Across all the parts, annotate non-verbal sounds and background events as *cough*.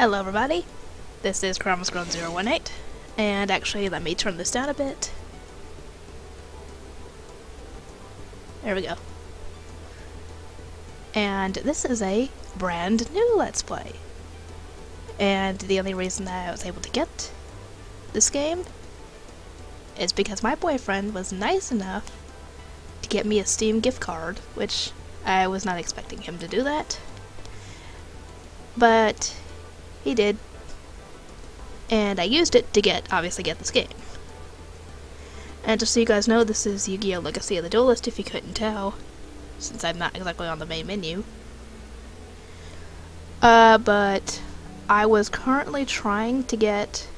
Hello everybody, this is Kuramasgurl018, and actually let me turn this down a bit. There we go. And this is a brand new Let's Play. And the only reason that I was able to get this game is because my boyfriend was nice enough to get me a Steam gift card, which I was not expecting him to do that. But he did. And I used it to get, obviously, get this game. And just so you guys know, this is Yu-Gi-Oh! Legacy of the Duelist, if you couldn't tell, since I'm not exactly on the main menu. Uh, but I was currently trying to get...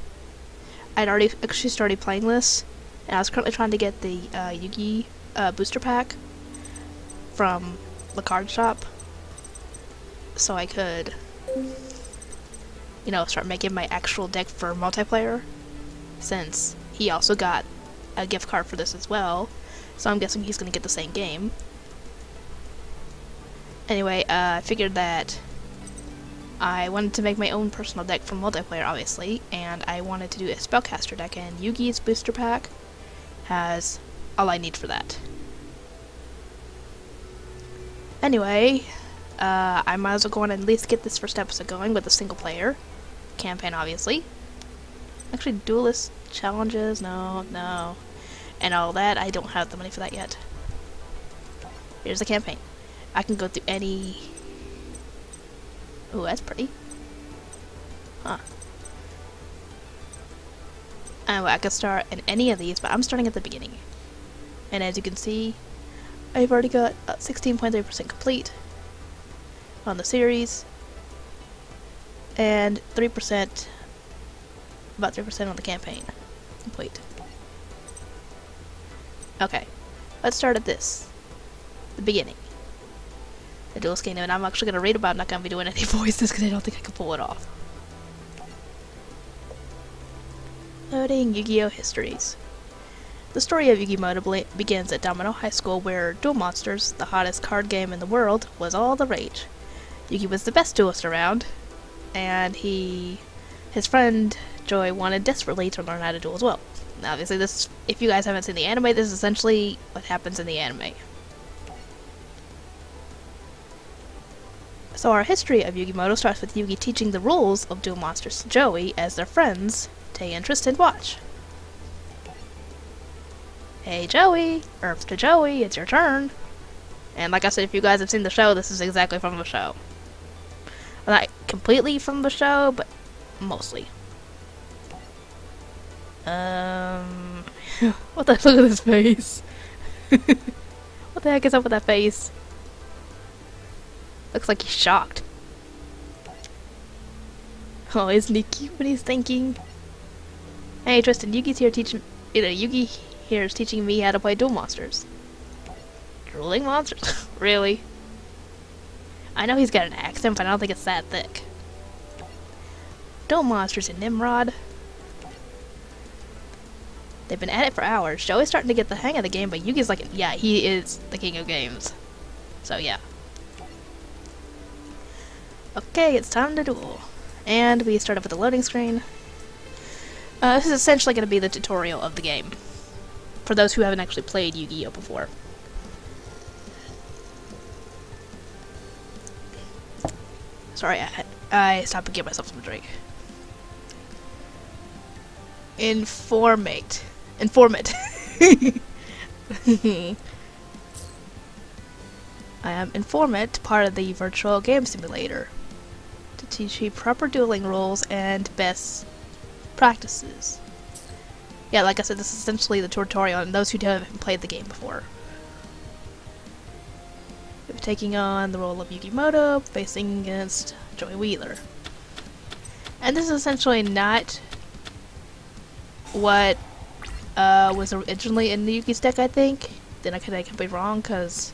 I'd already actually started playing this, and I was currently trying to get the uh, Yu-Gi uh, booster pack from the card shop, so I could you know, start making my actual deck for multiplayer, since he also got a gift card for this as well, so I'm guessing he's going to get the same game. Anyway, uh, I figured that I wanted to make my own personal deck for multiplayer, obviously, and I wanted to do a Spellcaster deck, and Yugi's Booster Pack has all I need for that. Anyway, uh, I might as well go on and at least get this first episode going with a single player campaign, obviously. Actually, duelist challenges, no, no. And all that, I don't have the money for that yet. Here's the campaign. I can go through any... Oh, that's pretty. Huh. Anyway, I could start in any of these, but I'm starting at the beginning. And as you can see, I've already got 16.3% uh, complete on the series and 3%, about 3% on the campaign. Complete. Okay, let's start at this. The beginning. The Duelist Kingdom, and I'm actually going to read about I'm not going to be doing any *laughs* voices because I don't think I can pull it off. Loading Yu-Gi-Oh! Histories. The story of Yu-Gi-Oh! begins at Domino High School where Duel Monsters, the hottest card game in the world, was all the rage. Yugi was the best duelist around, and he, his friend Joey wanted desperately to learn how to duel as well. Now, obviously, this, if you guys haven't seen the anime, this is essentially what happens in the anime. So our history of Yugi Muto starts with Yugi teaching the rules of Duel Monsters to Joey as their friends take interest and watch. Hey Joey, Earth to Joey, it's your turn. And like I said, if you guys have seen the show, this is exactly from the show. Not completely from the show, but mostly. Um, *laughs* what the look at his face. *laughs* what the heck is up with that face? Looks like he's shocked. *laughs* Oh, isn't he cute when he's thinking? Hey Tristan, Yugi's here teaching you know, Yugi here is teaching me how to play Duel Monsters. Dueling monsters? really? I know he's got an accent, but I don't think it's that thick. Don't Monsters and Nimrod. They've been at it for hours. Joey's starting to get the hang of the game, but Yugi's like, yeah, he is the king of games. So, yeah. Okay, it's time to duel. And we start up with the loading screen. Uh, this is essentially going to be the tutorial of the game. For those who haven't actually played Yu-Gi-Oh! before. Sorry, I, I stopped to get myself some drink. Informate. Informant. *laughs* I am Informant, part of the virtual game simulator, to teach you proper dueling rules and best practices. Yeah, like I said, this is essentially the tutorial on those who haven't played the game before taking on the role of Yugi Muto, facing against Joey Wheeler. And this is essentially not what uh, was originally in the Yugi's deck, I think. Then I could, I could be wrong, because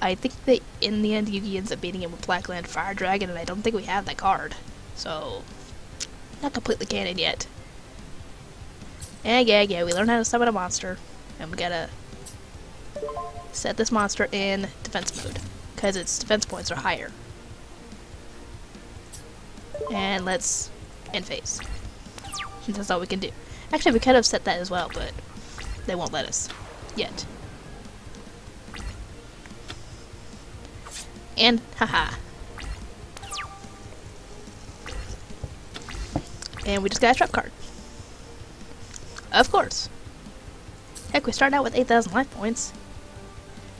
I think that in the end Yugi ends up beating him with Blackland Fire Dragon, and I don't think we have that card. So, not completely canon yet. And yeah, yeah, we learned how to summon a monster, and we gotta set this monster in defense mode, because its defense points are higher. And let's end phase. *laughs* That's all we can do. Actually, we could have set that as well, but they won't let us. Yet. And, haha. And we just got a trap card. Of course. Heck, we started out with 8,000 life points.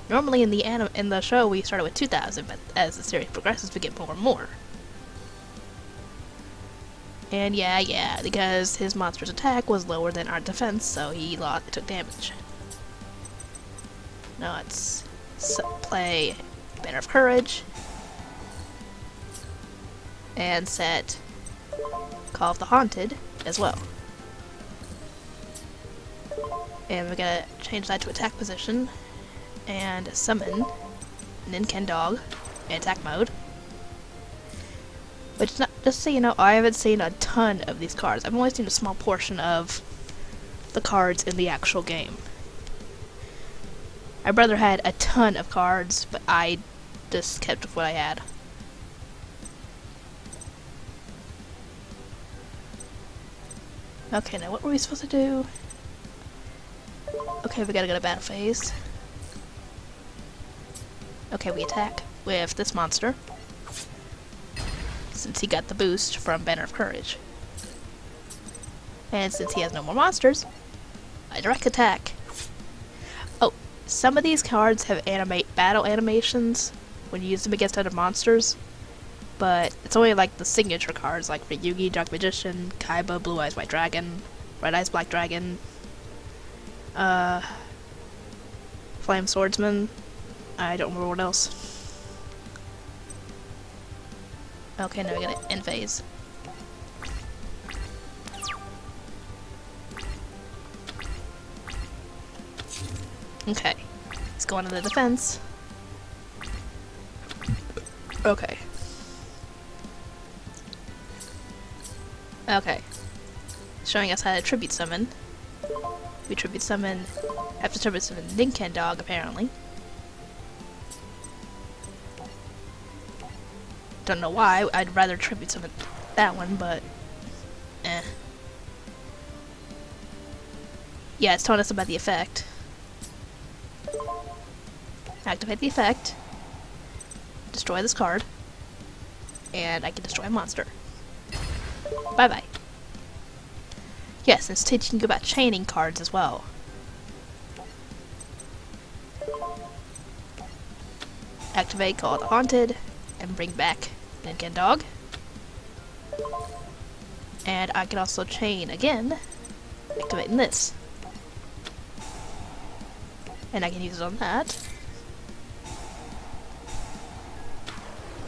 Normally in the anim in the show we started with 2,000, but as the series progresses we get more and more. And yeah, yeah, because his monster's attack was lower than our defense, so he lost, took damage. Now let's play Banner of Courage and set Call of the Haunted as well. And we're gonna change that to attack position and summon Nin-Ken Dog in attack mode. Which, not, just so you know, I haven't seen a ton of these cards. I've only seen a small portion of the cards in the actual game. My brother had a ton of cards, but I just kept with what I had. Okay, now what were we supposed to do? Okay, we gotta go to battle phase. Okay, we attack with this monster. Since he got the boost from Banner of Courage. And since he has no more monsters, I direct attack. Oh, some of these cards have animate battle animations when you use them against other monsters but it's only like the signature cards, like for Dark Magician, Kaiba, Blue Eyes White Dragon, Red Eyes Black Dragon, uh, Flame Swordsman. I don't remember what else. Okay, now we got end phase. Okay, he's going to the defense. Okay. Okay. Showing us how to tribute summon. We tribute summon, have to tribute summon Nin-Ken Dog, apparently. Don't know why, I'd rather tribute summon that one, but... Eh. Yeah, it's telling us about the effect. Activate the effect. Destroy this card. And I can destroy a monster. Bye-bye. Yes, it's teaching you about chaining cards as well. Activate Call the Haunted, and bring back Nin-Ken Dog. And I can also chain again, activating this. And I can use it on that.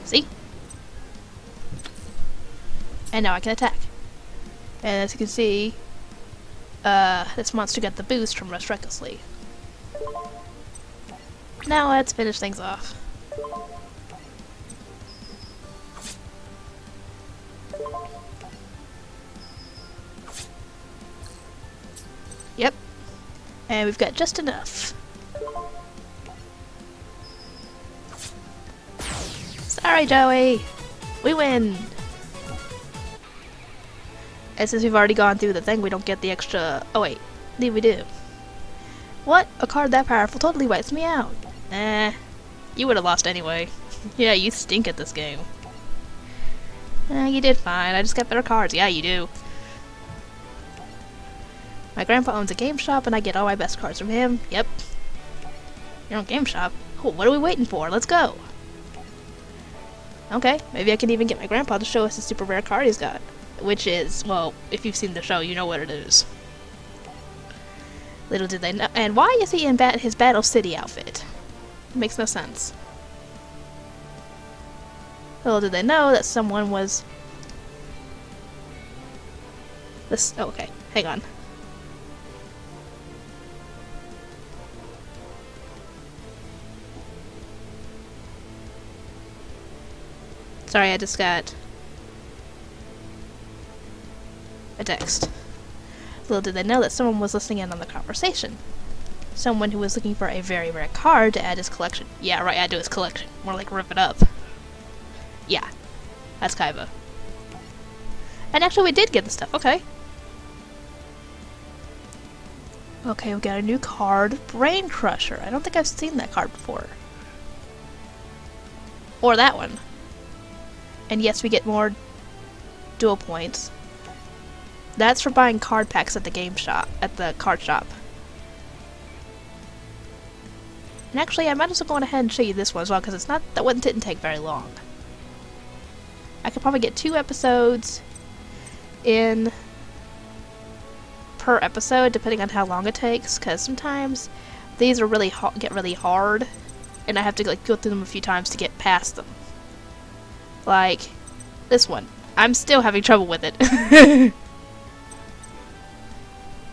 See? And now I can attack. And as you can see, uh, this monster got the boost from Rush Recklessly. Now let's finish things off. And we've got just enough. Sorry, Joey! We win! And since we've already gone through the thing, we don't get the extra... Oh wait, maybe we do. What? A card that powerful totally wipes me out. Eh, you would have lost anyway. *laughs* yeah, you stink at this game. Eh, you did fine. I just got better cards. Yeah, you do. My grandpa owns a game shop and I get all my best cards from him. Yep. Your own game shop? Oh, what are we waiting for? Let's go. Okay, maybe I can even get my grandpa to show us the super rare card he's got which is, well, if you've seen the show, you know what it is. Little did they know. And why is he in bat his Battle City outfit? It makes no sense. Little did they know that someone was... This. Oh, okay. Hang on. Sorry, I just got a text. Little did they know that someone was listening in on the conversation. Someone who was looking for a very rare card to add to his collection. Yeah, right, add to his collection. More like rip it up. Yeah, that's Kaiba. And actually, we did get the stuff. Okay. Okay, we got a new card, Brain Crusher. I don't think I've seen that card before. Or that one. And yes, we get more duel points. That's for buying card packs at the game shop, at the card shop. And actually, I might as well go ahead and show you this one as well, because it's not, that one didn't take very long. I could probably get two episodes in per episode, depending on how long it takes, because sometimes these are really get really hard, and I have to like go through them a few times to get past them. Like this one. I'm still having trouble with it. *laughs*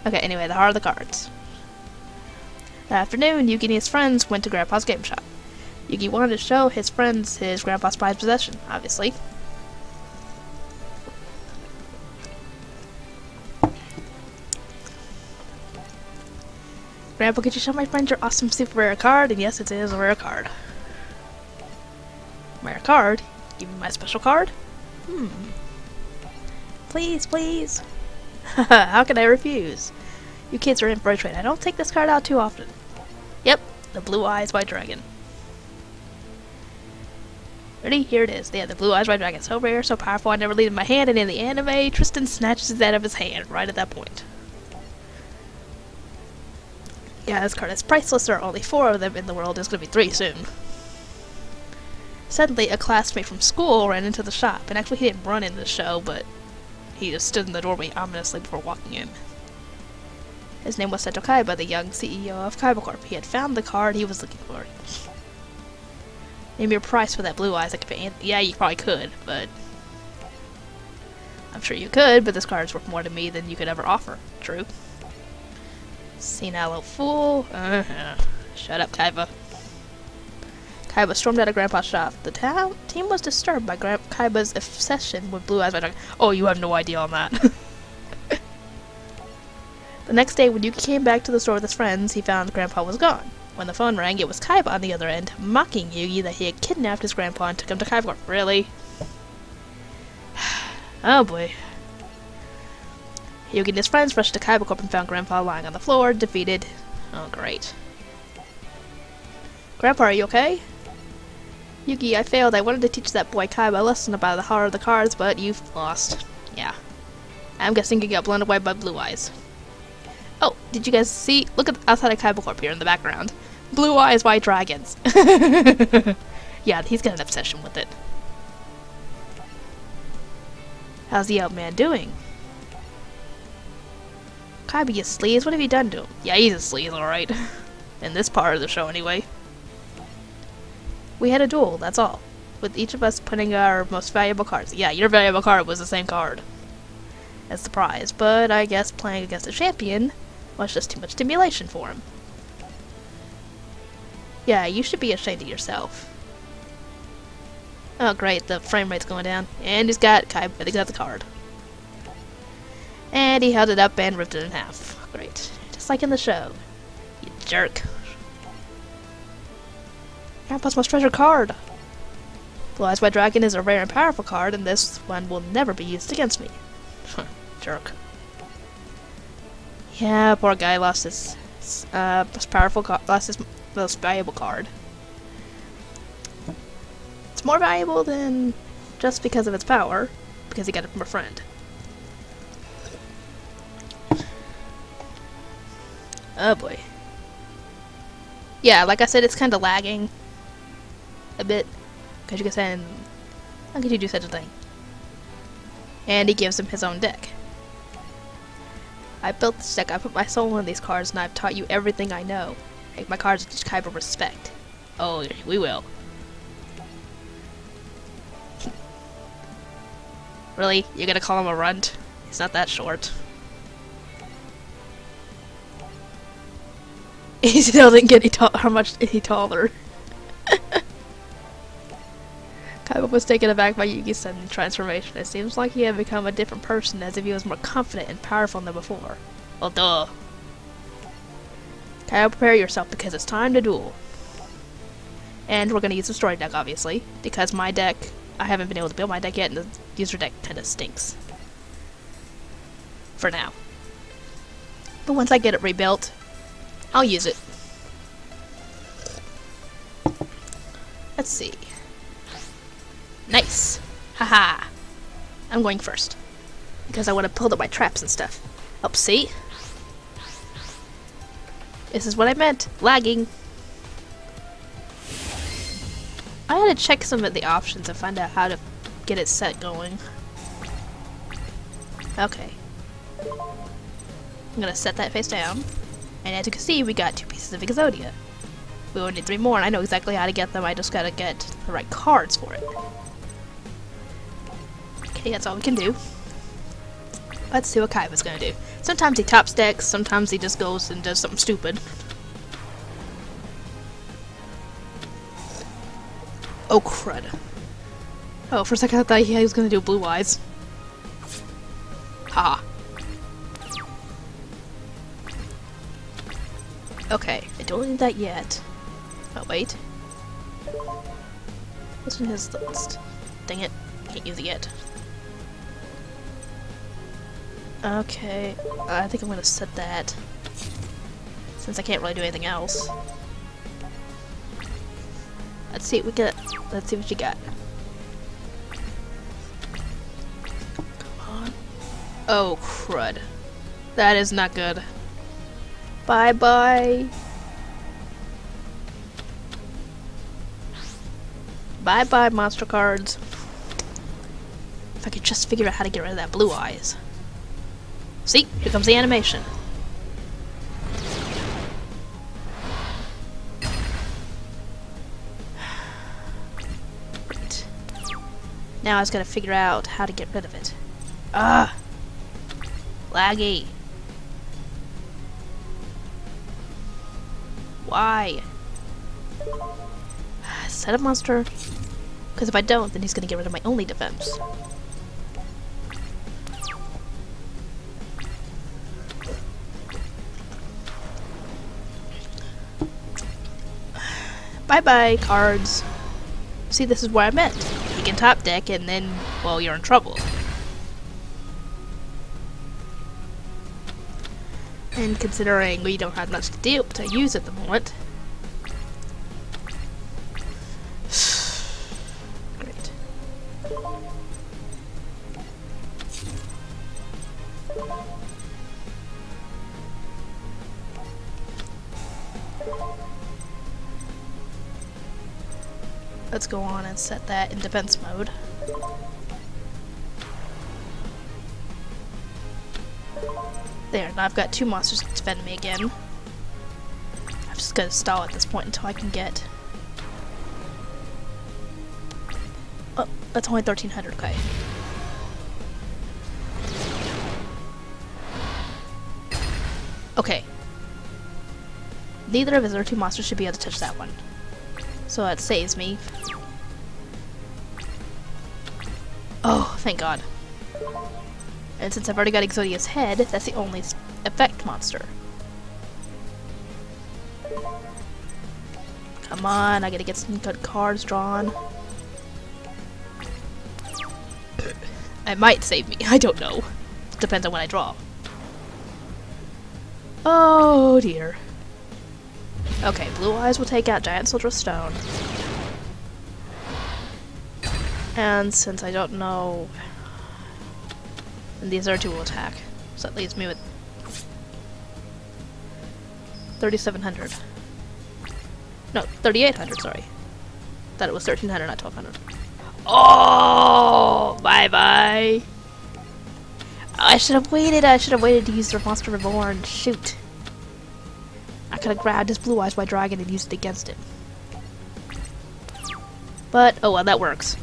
okay, anyway, the heart of the cards. That afternoon, Yugi and his friends went to Grandpa's game shop. Yugi wanted to show his friends his grandpa's prized possession, obviously. Grandpa, could you show my friend your awesome super rare card? And yes, it is a rare card. Rare card? Give me my special card? Hmm. Please, please. *laughs* How can I refuse? You kids are in for a treat. I don't take this card out too often. Yep, the Blue Eyes White Dragon. Ready? Here it is. Yeah, the Blue Eyes White Dragon. So rare, so powerful, I never leave it in my hand, and in the anime, Tristan snatches it out of his hand right at that point. Yeah, this card is priceless. There are only four of them in the world. There's gonna be three soon. Suddenly, a classmate from school ran into the shop, and actually he didn't run into the show, but he just stood in the doorway ominously before walking in. His name was Seto Kaiba, the young CEO of Kaiba Corp. He had found the card he was looking for. Name your price for that blue eyes. I could pay. Yeah, you probably could, but I'm sure you could. But this card is worth more to me than you could ever offer. True. Senile fool. Uh *laughs* -huh. Shut up, Kaiba. Kaiba stormed out of Grandpa's shop. The town team was disturbed by Gra Kaiba's obsession with Blue Eyes White Oh, you have no idea on that. *laughs* the next day, when Yugi came back to the store with his friends, he found Grandpa was gone. When the phone rang, it was Kaiba on the other end, mocking Yugi that he had kidnapped his grandpa and took him to Kaiba. Really? *sighs* oh boy. Yugi and his friends rushed to Kaiba Corp and found Grandpa lying on the floor, defeated. Oh, great. Grandpa, are you okay? Yugi, I failed. I wanted to teach that boy Kaiba a lesson about the heart of the cards, but you've lost. Yeah. I'm guessing you got blown away by blue eyes. Oh, did you guys see? Look at outside of Kaiba Corp here in the background. Blue eyes, white dragons. *laughs* yeah, he's got an obsession with it. How's the old man doing? Kaiba, you sleaze, what have you done to him? Yeah, he's a sleaze, alright. *laughs* In this part of the show, anyway. We had a duel, that's all. With each of us putting our most valuable cards. Yeah, your valuable card was the same card as the prize, but I guess playing against a champion was just too much stimulation for him. Yeah, you should be ashamed of yourself. Oh great, the frame rate's going down. And he's got Kaiba, he's got the card. And he held it up and ripped it in half. Great. Just like in the show. You jerk. Grandpa's most treasured card. Blue Eyes White Dragon is a rare and powerful card, and this one will never be used against me. *laughs* jerk. Yeah, poor guy lost his uh, most powerful card, lost his most valuable card. It's more valuable than just because of its power, because he got it from a friend. Oh boy. Yeah, like I said, it's kind of lagging a bit. Because you can send. How could you do such a thing? And he gives him his own deck. I built this deck, I put my soul in these cards, and I've taught you everything I know. My cards teach of respect. Oh, we will. really? You're gonna call him a runt? He's not that short. *laughs* He still didn't get any how much any taller. Was taken aback by Yugi's sudden transformation. It seems like he had become a different person, as if he was more confident and powerful than before. Well, duh. Kaiba, prepare yourself, because it's time to duel. And we're gonna use the story deck, obviously, because my deck, I haven't been able to build my deck yet, and the user deck kinda stinks. for now. But once I get it rebuilt, I'll use it. Let's see. Nice. Haha. I'm going first. Because I want to build up my traps and stuff. Oh, see? This is what I meant. Lagging. I had to check some of the options to find out how to get it set going. Okay. I'm gonna set that face down. And as you can see, we got two pieces of Exodia. We only need three more, and I know exactly how to get them. I just gotta get the right cards for it. *laughs* Okay, that's all we can do. Let's see what Kaiba's gonna do. Sometimes he top stacks, sometimes he just goes and does something stupid. Oh crud. Oh, for a second I thought he was gonna do blue eyes. Ha. Okay, I don't need that yet. Oh, wait. This one has the list. Dang it, can't use it yet. Okay, I think I'm gonna set that. Since I can't really do anything else. Let's see what we got. Let's see what you got. Come on. Oh, crud. That is not good. Bye-bye. Bye-bye, monster cards. If I could just figure out how to get rid of that blue eyes. See? Here comes the animation. Now I was gotta figure out how to get rid of it. Ah! Laggy. Why? Set a monster. Because if I don't, then he's gonna get rid of my only defense. Bye-bye, cards. See, this is what I meant. You can top deck and then, well, you're in trouble. And considering we don't have much to deal to use at the moment. Let's go on and set that in defense mode. There, now I've got two monsters to defend me again. I'm just gonna stall at this point until I can get... Oh, that's only 1300, okay. Okay. Neither of his other two monsters should be able to touch that one. So that saves me. Thank god. And since I've already got Exodia's head, that's the only effect monster. Come on, I gotta get some good cards drawn. *coughs* it might save me, I don't know. Depends on when I draw. Oh dear. Okay, Blue Eyes will take out Giant Soldier Stone. And since I don't know... And these are two will attack. So that leaves me with... 3,700. No, 3,800, sorry. Thought it was 1,300, not 1,200. Oh! Bye-bye! I should have waited, I should have waited to use the Monster Reborn. Shoot. I could have grabbed his Blue Eyes White Dragon and used it against him. But, oh well, that works.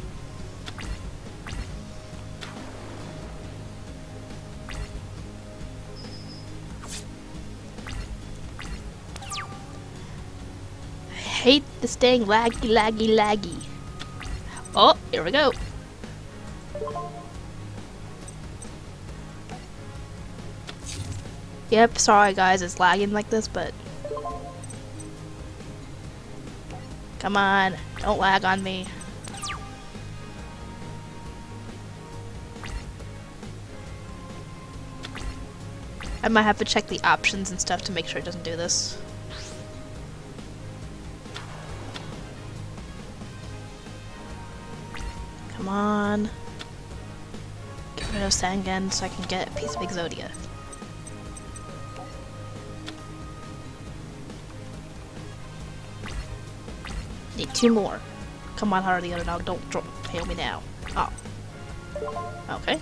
Hate this dang laggy, laggy, laggy. Oh, here we go. Yep, sorry guys, it's lagging like this, but... Come on, don't lag on me. I might have to check the options and stuff to make sure it doesn't do this. On. Get rid of Sangan so I can get a piece of Exodia. Need two more. Come on, Hardy, other dog, don't drop, fail me now. Oh. Okay.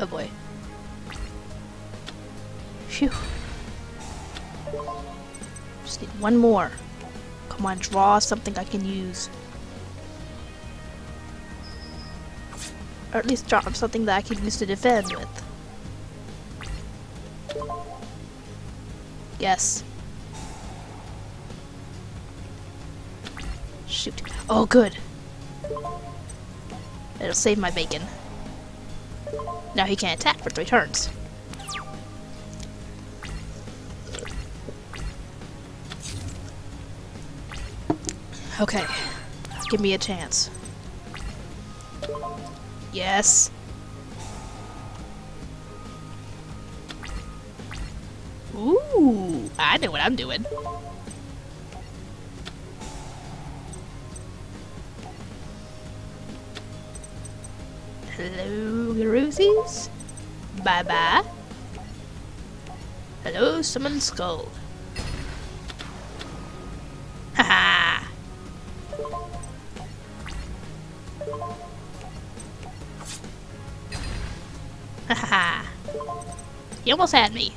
Oh boy. Phew. Just need one more. Come on, draw something I can use. Or at least draw something that I can use to defend with. Yes. Shoot. Oh, good. It'll save my bacon. Now he can't attack for three turns. Okay. Give me a chance. Yes. Ooh, I know what I'm doing. Hello, Garoozis. Bye-bye. Hello, Summon Skull. Haha. *laughs* he almost had me.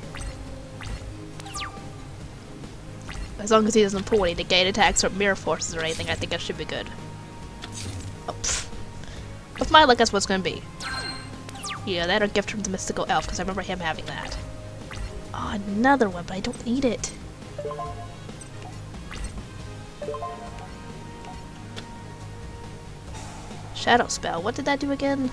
As long as he doesn't pull any negate attacks or mirror forces or anything, I think I should be good. Oh, With my luck, that's what's gonna be. Yeah, that or gift from the mystical elf, because I remember him having that. Oh, another one, but I don't need it. Shadow spell. What did that do again?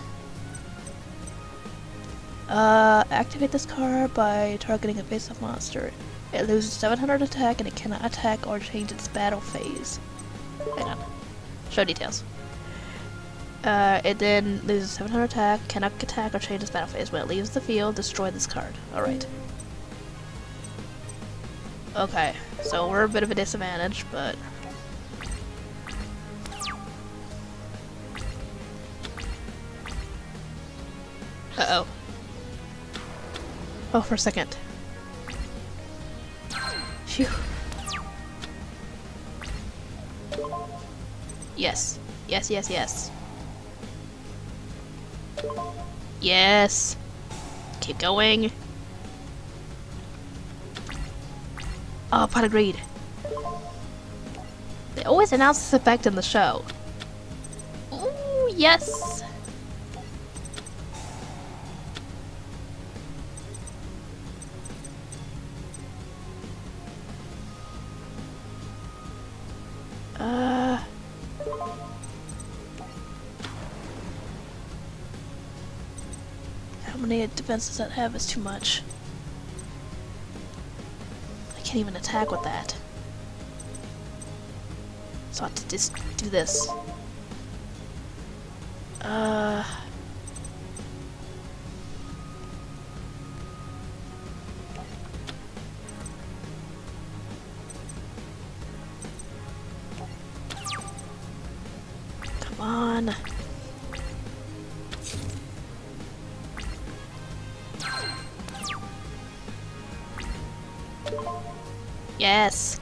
Uh, activate this card by targeting a face-up monster. It loses 700 attack and it cannot attack or change its battle phase. Hang on. Show details. Uh, it then loses 700 attack, cannot attack or change its battle phase. When it leaves the field, destroy this card. Alright. Okay, so we're a bit of a disadvantage, but... Oh, for a second. Phew. Yes. Yes, yes, yes. Yes. Keep going. Oh, pot of greed. They always announce this effect in the show. Ooh, yes. Many defenses that have is too much. I can't even attack with that. So I have to just do this. Uh...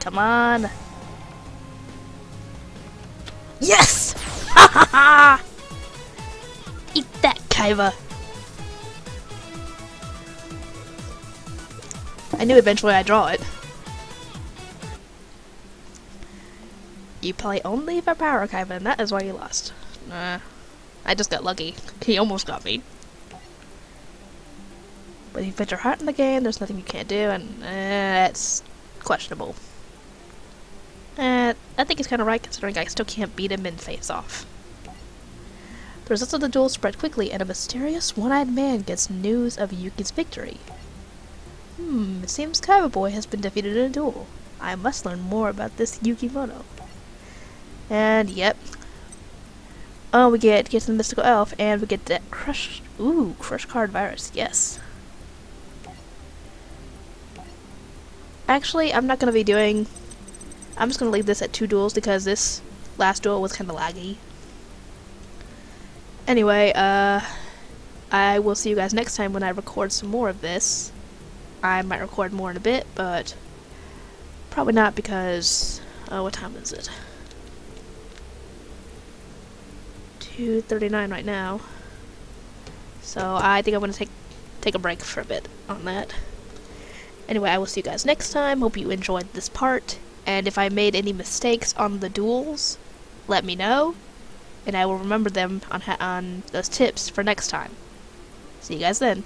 come on. Yes! Ha ha ha! Eat that, Kaiba. I knew eventually I'd draw it. You play only for Power Kaiba, and that is why you lost. Nah. I just got lucky. He almost got me. But if you put your heart in the game, there's nothing you can't do, and uh, it's questionable. Uh, I think he's kind of right, considering I still can't beat him in face-off. The results of the duel spread quickly, and a mysterious one-eyed man gets news of Yugi's victory. Hmm, it seems Kaiba Boy has been defeated in a duel. I must learn more about this Yugi Muto. And yep. Oh, we get get the mystical elf, and we get that crush. Ooh, crush card virus. Yes. Actually, I'm not gonna be doing. I'm just gonna leave this at two duels because this last duel was kind of laggy. Anyway, uh, I will see you guys next time when I record some more of this. I might record more in a bit, but probably not because. Uh, what time is it? 2:39 right now. So I think I'm gonna take take a break for a bit on that. Anyway, I will see you guys next time. Hope you enjoyed this part. And if I made any mistakes on the duels, let me know, and I will remember them on on those tips for next time. See you guys then.